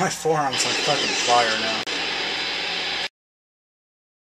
My forearm's on fucking fire now.